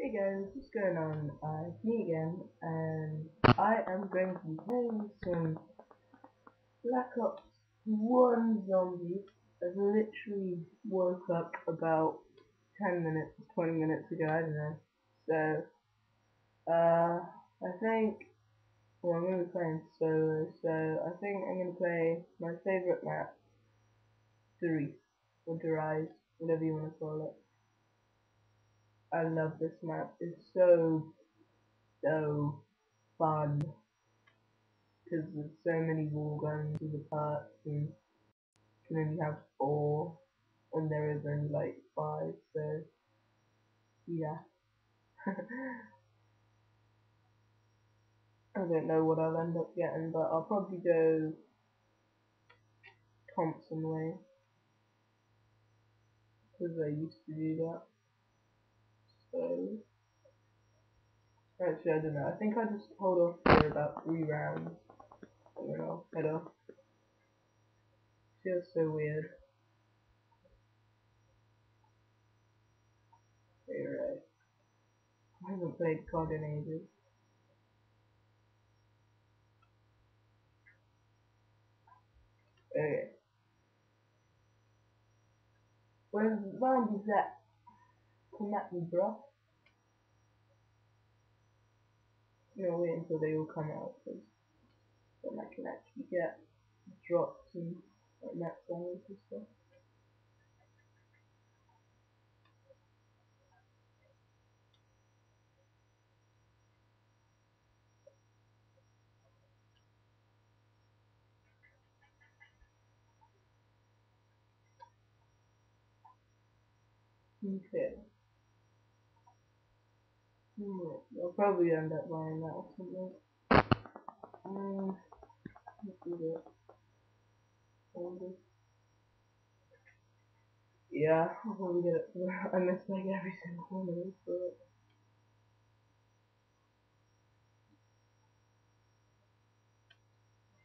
Hey guys, what's going on? Uh, me again, and I am going to be playing some Black Ops 1 Zombies. I've literally woke up about 10 minutes, 20 minutes ago, I don't know. So, uh, I think, well, I'm going to be playing solo, so I think I'm going to play my favourite map, Derice, or Derize, whatever you want to call it. I love this map. It's so, so fun. Because there's so many wall guns in the parts and can only have four and there is only like five, so yeah. I don't know what I'll end up getting, but I'll probably go Thompson way. Because I used to do that. So Actually, I don't know. I think I'll just hold off for about three rounds. And then I'll head off. Feels so weird. You're. I haven't played COD in ages. Okay. Where's round is that? Come at me, bro. No, wait until they all come out, because then I can actually get drops and like max damage and stuff. Okay. Hmm, I'll probably end up buying that or something. Um, let's do this. Yeah, I'll probably get it. I miss like every single one of these for it.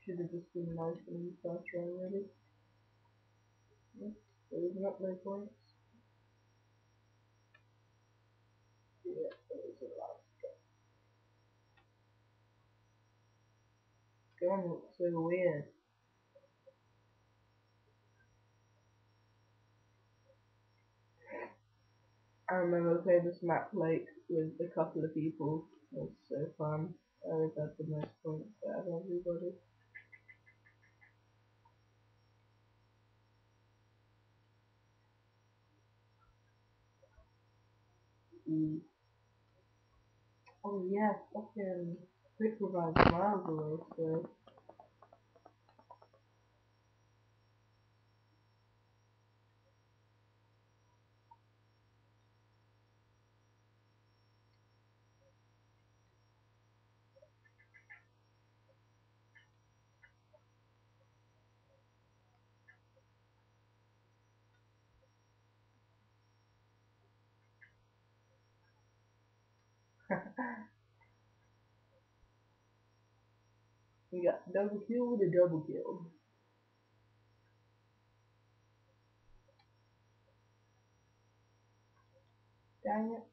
Should have just been nice the first round, really. Yeah, there's not no points. Yeah, there was a lot. Gun looks so weird. I remember playing this map like with a couple of people. It was so fun. I always had the most points out of everybody. Mm. Oh yeah, fucking Quick Revive's miles away, so we got double kill with a double kill. Dang it.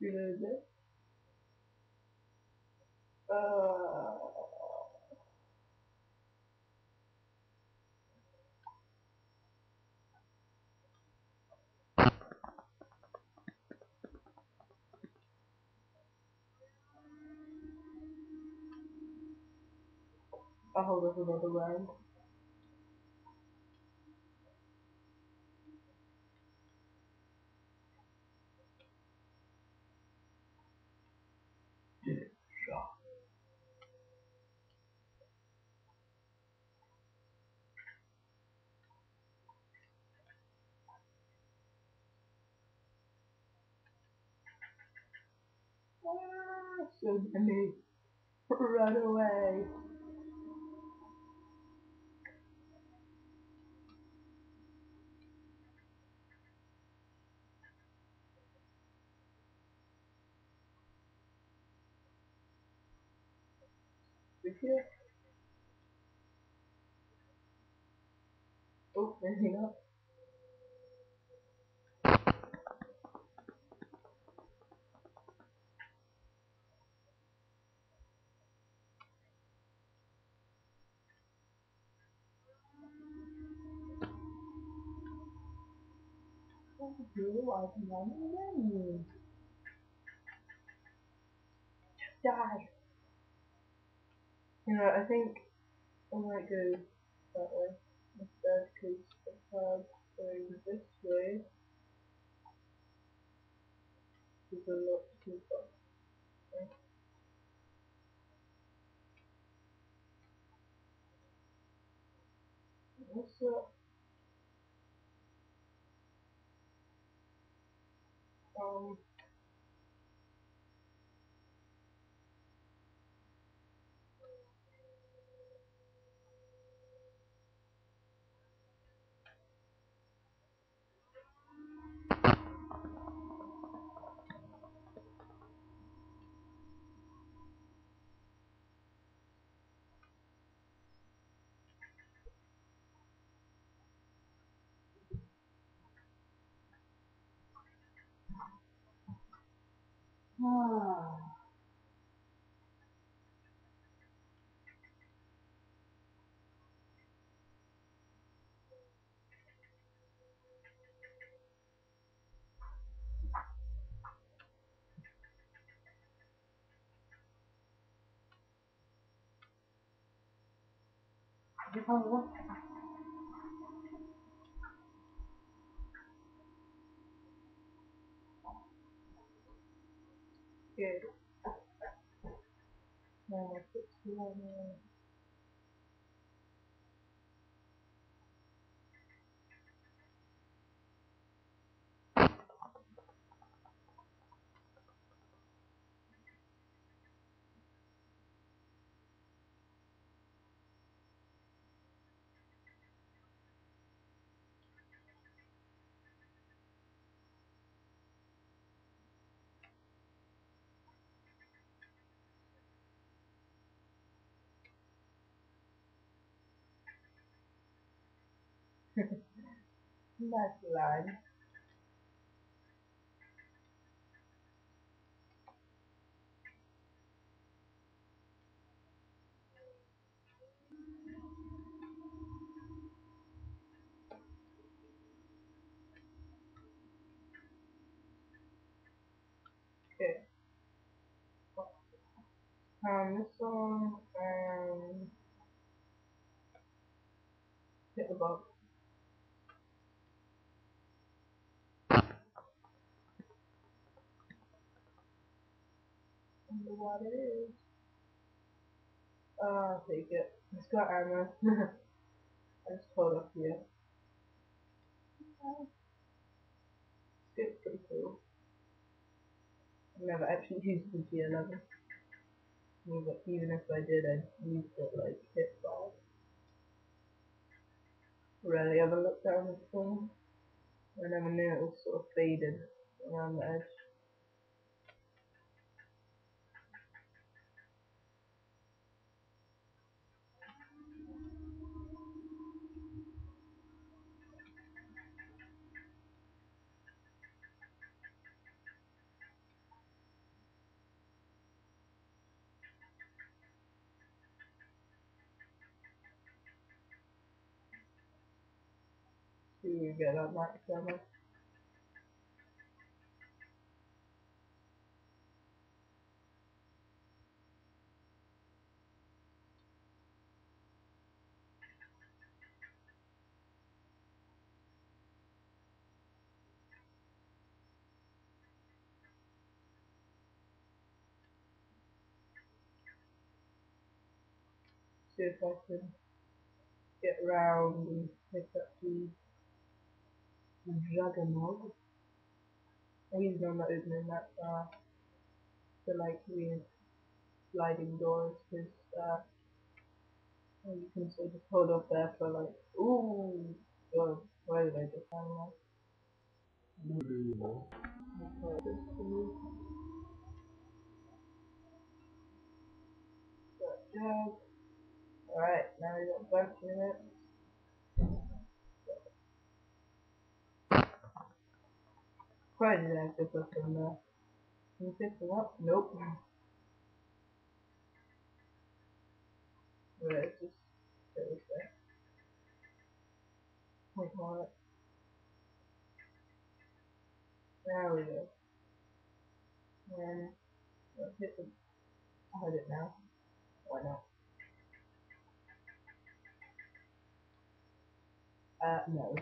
Reload it. Uh, I'll hold up another round. Ah, so many. Run away. Okay. Oh, maybe not. really like money menu. Just die. You know, I think I might go that way instead because I've had going this way is a lot too far. What's up? Um, 아... 이거 먹어? One? Good. Now, six, one, That's line. Okay. Um, this one, um, hit the box. What it is. Uh, I'll take it. It's got armor. I just pulled up here. It's pretty cool. I've never actually used the G11. But even if I did, I'd use it like hit five. Rarely ever looked down the phone. I never knew it was sort of faded around the edge. See you get on that. See if I can get round and pick up the Juggernog. He's not opening that far. The like weird sliding doors because uh, you can sort of hold off there for like ooh god why did I just find that? Alright, now we got bunch in it. Surprised they actually put them there. Can you pick up? Nope. It's just way. Wait, hold. There we go. And let's hit the. I'll hit it now. Why not? Uh, no?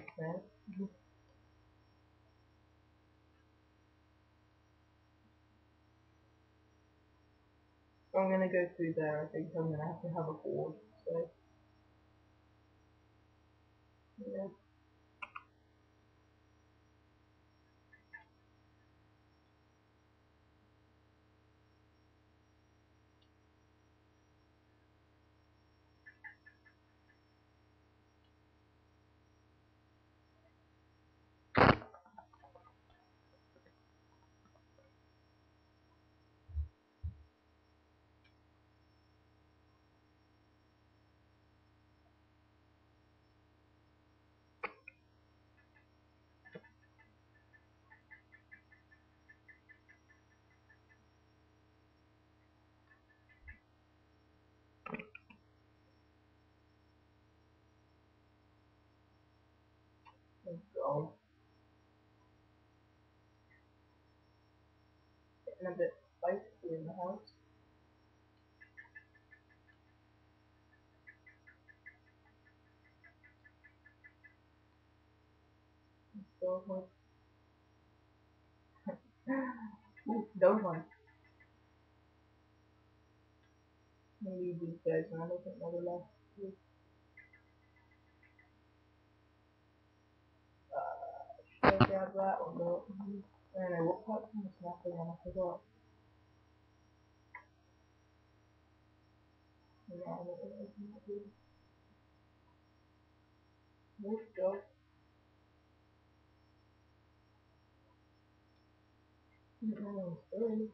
I'm gonna go through there, I think I'm gonna have to have a board, so. Yeah. God. Getting a bit spicy in the house. So much. Ooh, those ones. Maybe these guys, man. I don't think they're the last two. Uh, should I grab that or no? I don't know, what part from the snapping on? I forgot. Yeah, I don't know what I do. Wolf dog. No, sorry.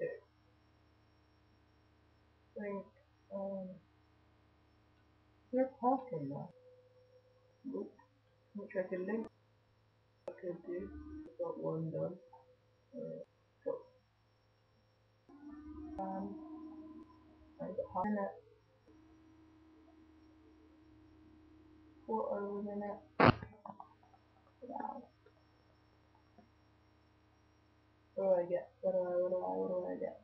Okay. Think, um, talking now. Nope. Which I can link. I could do. Got one done. Alright, go. Um, I got a minute. Quarter of a minute. Wow. What do I get? What do I, what do I, what do I get?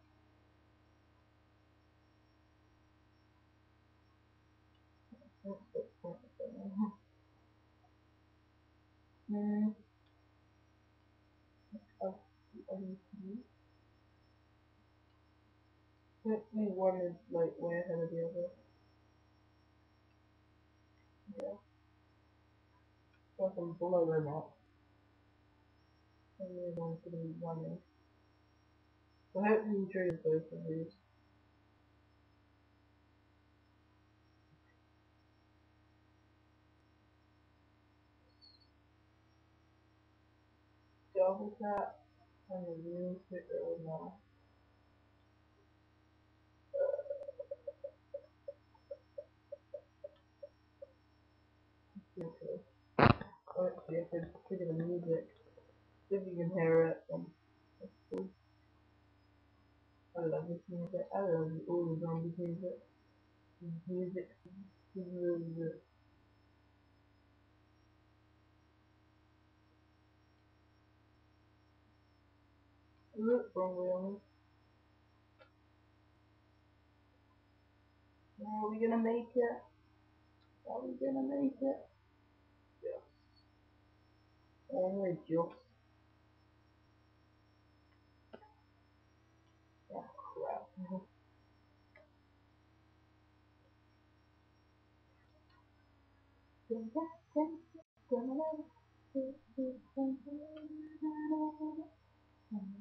What's this point thing? Hmm. Of the one is like way ahead of the other. Yeah. So I can blow them up. And the other one's gonna be running. So hopefully you trade both of these. Double tap and the new sticker now. Okay. Oh, actually, I could trigger the music. See if you can hear it. Cool. I love this music. I love all the zombie music. This music is really good. Wrong way on. Are we gonna make it? Are we gonna make it? Yes. Only just. Oh crap.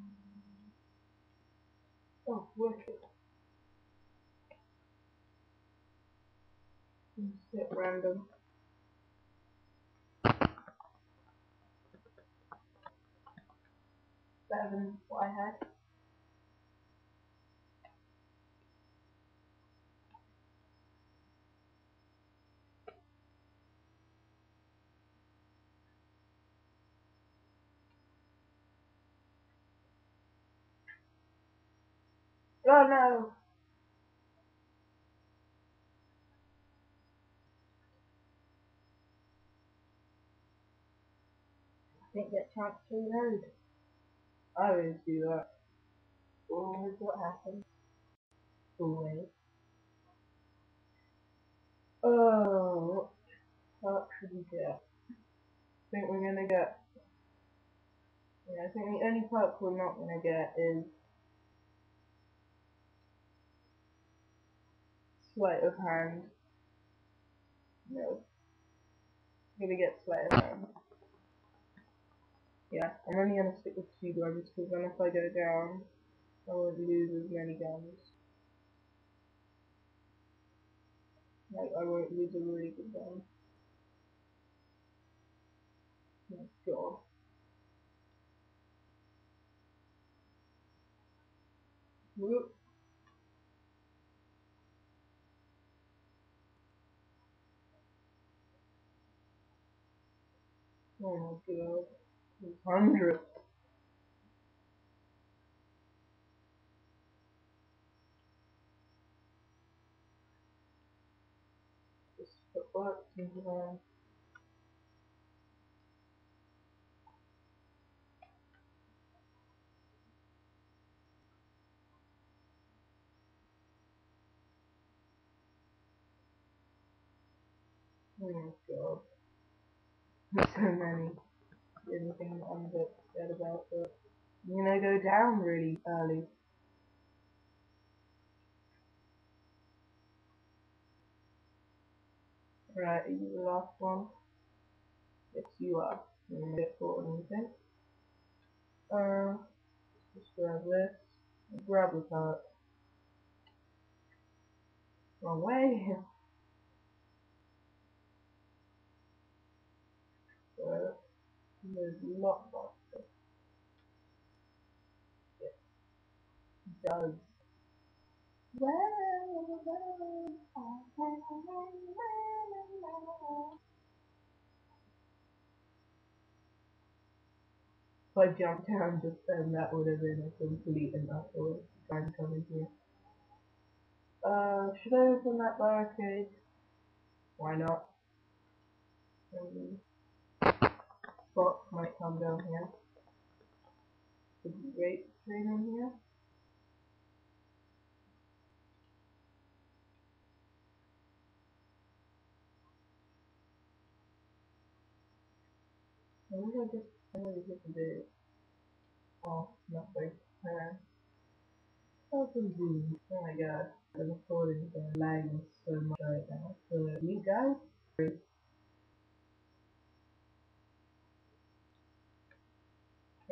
Oh, wicked. Just hit random. Better than what I had. Oh no! Didn't get a chance to reload. I always do that. Always what happens. Always. Oh, what should we get? I think we're gonna get. Yeah, I think the only perk we're not gonna get is sleight of hand. No. I'm gonna get sleight of hand. Yeah, I'm only gonna stick with two guns because then if I go down, I won't lose as many guns. Like, I won't lose a really good gun. Oh god. Whoop. Oh my god. Hundred. Just put what in here. My hmm. god. There's so many. Anything that I'm a bit scared about, but I'm gonna go down really early. Right, are you the last one? Yes, you are. I'm gonna get caught on anything. Uh, just grab this. Grab the part. Wrong way. So, there's lot boxes. It does. Well, well, If I jumped down just then, that would have been a complete and utter time coming here. Uh, should I open that barricade? Why not? Spot might come down here. Could be great train in here. I wish I just I really hit the. Oh, Zoom. Oh my god. The recording lagging so much right now. So you guys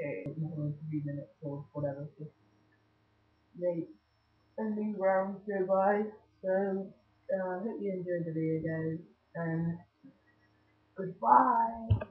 okay, another three minutes or whatever. Just a new round go by. So uh, hope you enjoyed the video guys and goodbye.